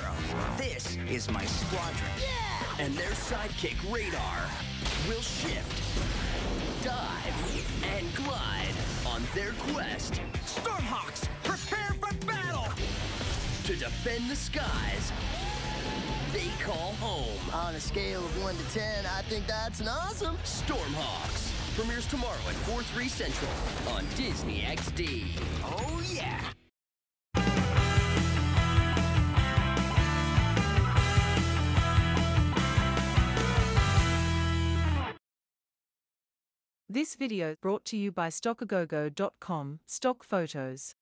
Sparrow. This is my squadron. Yeah! And their sidekick, Radarr, will shift, dive, and glide on their quest Storm Hawks, prepare for battle! to defend the skies they call home. On a scale of 1 to 10, I think that's an awesome. Storm Hawks premieres tomorrow at 4 3 Central on Disney XD. Oh, yeah! This video brought to you by StockAgogo.com, Stock Photos.